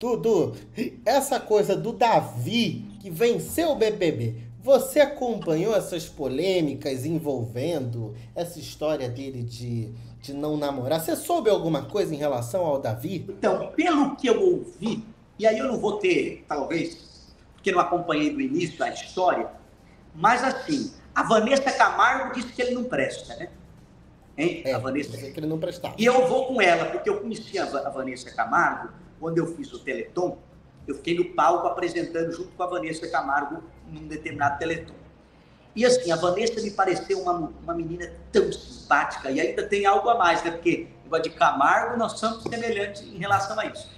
Dudu, essa coisa do Davi que venceu o BBB, você acompanhou essas polêmicas envolvendo essa história dele de, de não namorar? Você soube alguma coisa em relação ao Davi? Então, pelo que eu ouvi, e aí eu não vou ter, talvez, porque não acompanhei do início a história, mas assim, a Vanessa Camargo disse que ele não presta, né? Hein? É, a Vanessa. Que ele não prestava. E eu vou com ela, porque eu conhecia a Vanessa Camargo quando eu fiz o Teleton. Eu fiquei no palco apresentando junto com a Vanessa Camargo num determinado Teleton. E assim, a Vanessa me pareceu uma, uma menina tão simpática, e ainda tem algo a mais, né? Porque igual de Camargo, nós somos semelhantes em relação a isso.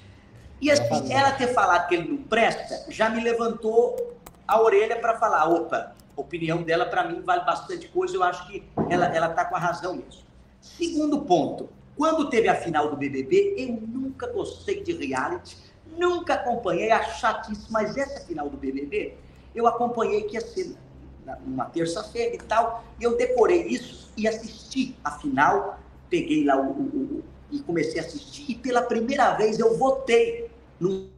E assim, ela ter falado que ele não presta, já me levantou a orelha para falar: opa, a opinião dela para mim vale bastante coisa, eu acho que ela está com a razão mesmo. Segundo ponto, quando teve a final do BBB, eu nunca gostei de reality, nunca acompanhei a chatice, mas essa final do BBB, eu acompanhei que ia ser numa terça-feira e tal, e eu decorei isso e assisti a final, peguei lá o, o, o, e comecei a assistir, e pela primeira vez eu votei num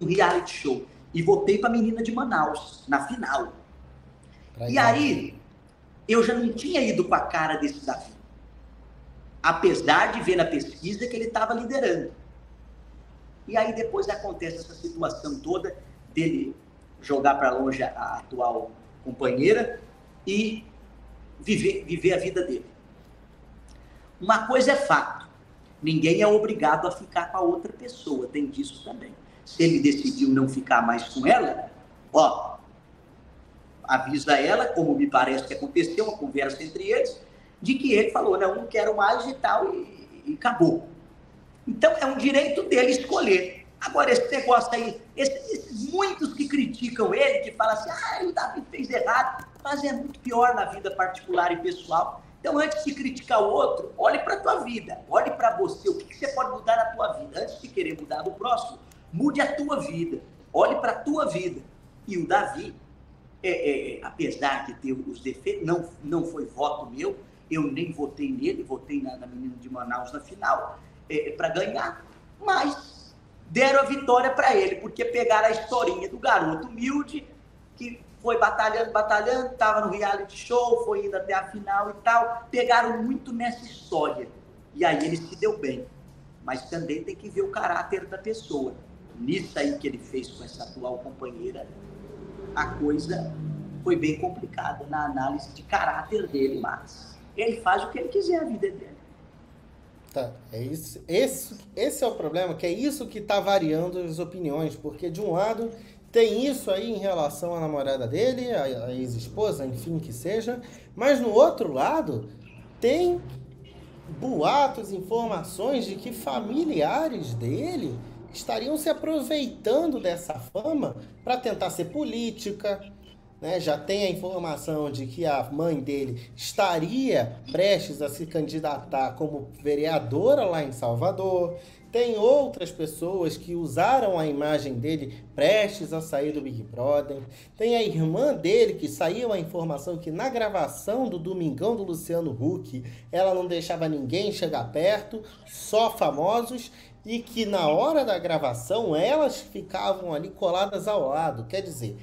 reality show, e votei para a menina de Manaus, na final. Pra e aí, eu já não tinha ido com a cara desse Davi apesar de ver na pesquisa que ele estava liderando. E aí depois acontece essa situação toda dele jogar para longe a atual companheira e viver, viver a vida dele. Uma coisa é fato, ninguém é obrigado a ficar com a outra pessoa, tem disso também. Se ele decidiu não ficar mais com ela, ó, avisa ela, como me parece que aconteceu, uma conversa entre eles, de que ele falou, não, quero mais e tal, e, e acabou. Então, é um direito dele escolher. Agora, esse negócio aí, esses, esses, muitos que criticam ele, que falam assim, ah, o Davi fez errado, mas é muito pior na vida particular e pessoal. Então, antes de criticar o outro, olhe para a tua vida, olhe para você, o que, que, você pode mudar na tua vida. Antes de querer mudar no próximo, mude a tua vida, olhe para a tua vida. E o Davi, é, é, apesar de ter os defeitos, não, não foi voto meu, eu nem votei nele, votei na, na menina de Manaus na final, é, é para ganhar. Mas deram a vitória para ele, porque pegaram a historinha do garoto humilde, que foi batalhando, batalhando, estava no reality show, foi indo até a final e tal. Pegaram muito nessa história. E aí ele se deu bem. Mas também tem que ver o caráter da pessoa. Nisso aí que ele fez com essa atual companheira, a coisa foi bem complicada na análise de caráter dele, mas ele faz o que ele quiser a vida dele. Tá, é isso, esse, esse é o problema, que é isso que está variando as opiniões, porque de um lado tem isso aí em relação à namorada dele, a, a ex-esposa, enfim, que seja, mas no outro lado tem boatos, informações de que familiares dele estariam se aproveitando dessa fama para tentar ser política, né, já tem a informação de que a mãe dele estaria prestes a se candidatar como vereadora lá em Salvador. Tem outras pessoas que usaram a imagem dele prestes a sair do Big Brother. Tem a irmã dele que saiu a informação que na gravação do Domingão do Luciano Huck ela não deixava ninguém chegar perto, só famosos, e que na hora da gravação elas ficavam ali coladas ao lado. Quer dizer,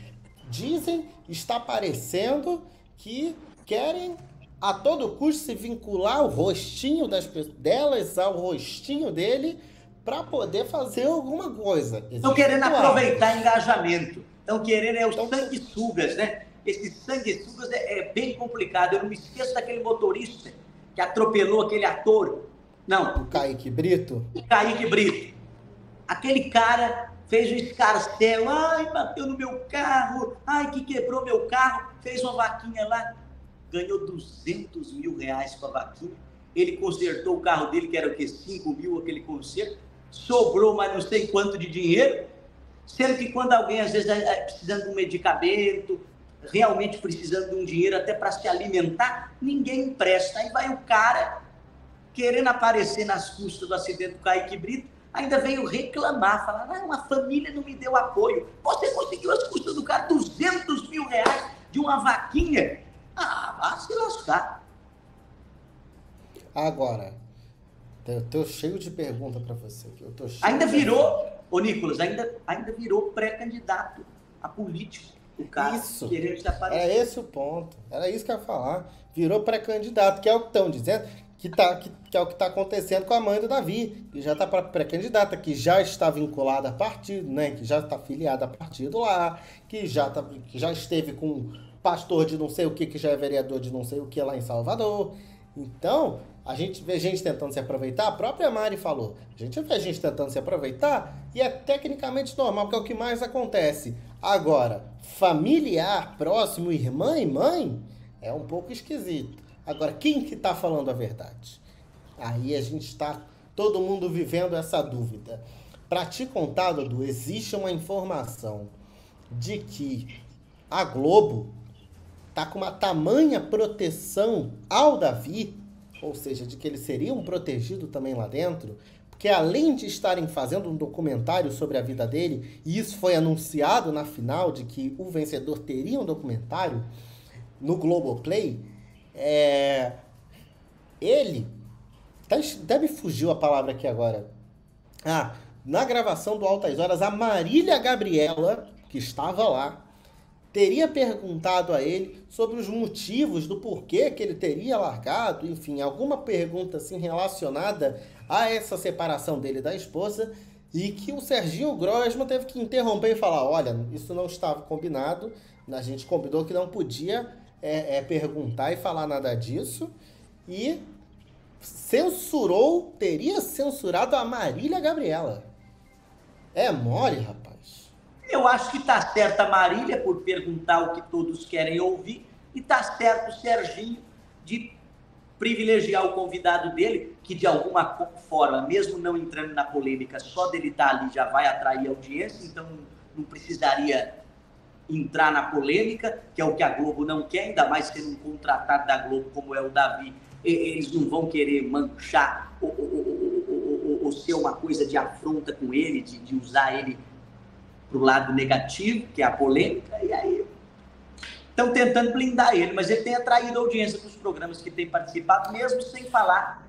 dizem, está parecendo que querem a todo custo se vincular o rostinho das delas ao rostinho dele para poder fazer alguma coisa. Estão querendo aproveitar engajamento. Estão querendo é os então, sanguessugas, né? Esses sanguessugas é, é bem complicado. Eu não me esqueço daquele motorista que atropelou aquele ator. Não. O Kaique Brito? O Kaique Brito. Aquele cara fez um escarcel, ai, bateu no meu carro, ai, que quebrou meu carro, fez uma vaquinha lá, ganhou 200 mil reais com a vaquinha. Ele consertou o carro dele, que era o quê? 5 mil aquele conserto, sobrou mais não sei quanto de dinheiro, sendo que quando alguém, às vezes, é, é precisando de um medicamento, realmente precisando de um dinheiro até para se alimentar, ninguém empresta. Aí vai o cara querendo aparecer nas custas do acidente do Kaique Brito, ainda veio reclamar, falar, ah, uma família não me deu apoio. Você conseguiu as custas do cara 200 mil reais de uma vaquinha? Ah, vá se lascar. Agora, eu tô cheio de pergunta para você. Eu tô ainda virou, Ô, Nicolas, ainda, ainda virou pré-candidato a político. O cara isso. querendo se aparecer. Era esse o ponto. Era isso que eu ia falar. Virou pré-candidato, que é o que estão dizendo, que, tá, que, que é o que está acontecendo com a mãe do Davi, que já está pré-candidata, que já está vinculada a partido, né? Que já está filiada a partido lá, que já, tá, que já esteve com pastor de não sei o que, que já é vereador de não sei o que lá em Salvador. Então, a gente vê gente tentando se aproveitar, a própria Mari falou. A gente vê gente tentando se aproveitar e é tecnicamente normal, porque é o que mais acontece. Agora, familiar, próximo, irmã e mãe, é um pouco esquisito. Agora, quem que está falando a verdade? Aí a gente está todo mundo vivendo essa dúvida. Para te contar, Dudu, existe uma informação de que a Globo tá com uma tamanha proteção ao Davi ou seja, de que ele seria um protegido também lá dentro, porque além de estarem fazendo um documentário sobre a vida dele, e isso foi anunciado na final de que o vencedor teria um documentário no Globoplay, é, ele. Até me fugiu a palavra aqui agora. Ah, na gravação do Altas Horas, a Marília Gabriela, que estava lá, teria perguntado a ele sobre os motivos do porquê que ele teria largado, enfim, alguma pergunta assim relacionada a essa separação dele da esposa e que o Serginho Grosma teve que interromper e falar, olha, isso não estava combinado, a gente combinou que não podia é, é, perguntar e falar nada disso e censurou, teria censurado a Marília Gabriela. É mole, rapaz. Eu acho que está certa a Marília por perguntar o que todos querem ouvir, e está certo o Serginho de privilegiar o convidado dele, que de alguma forma, mesmo não entrando na polêmica, só dele estar tá ali já vai atrair audiência, então não precisaria entrar na polêmica, que é o que a Globo não quer, ainda mais sendo um contratado da Globo como é o Davi. Eles não vão querer manchar ou, ser uma coisa de afronta com ele, de, de usar ele para o lado negativo, que é a polêmica, e aí estão tentando blindar ele, mas ele tem atraído audiência para os programas que tem participado, mesmo sem falar